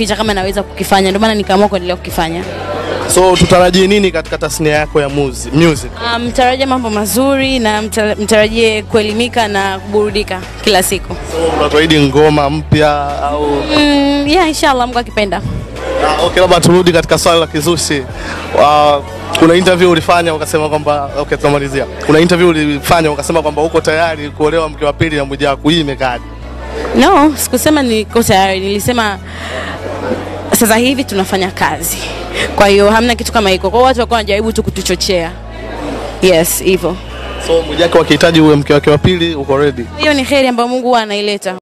future kama naweza kukifanya, ndio maana nikaamua kuendelea kukifanya. So tutarajie nini katika tasnia yako ya muzi- music? Ah, Mtarajie mambo mazuri na mta- mtarajie kuelimika na kuburudika kila siku. So unatuahidi ngoma mpya au Mm, yeah, inshallah Mungu akipenda. Ah, okay, labda turudi katika swali la kizushi. Uh, kuna interview ulifanya ukasema kwamba okay, tunamalizia. Kuna interview ulifanya ukasema kwamba uko tayari kuolewa mke wa pili na Mwijaku. Hii imekaje? No, sikusema niko tayari, nilisema sasa hivi tunafanya kazi, kwa hiyo hamna kitu kama hiko. Kwa hiyo watu walikuwa wanajaribu tu kutuchochea. Yes, hivyo. So Mwijaku akihitaji uwe mke wake wa pili uko ready? Hiyo ni heri ambayo Mungu huwa anaileta.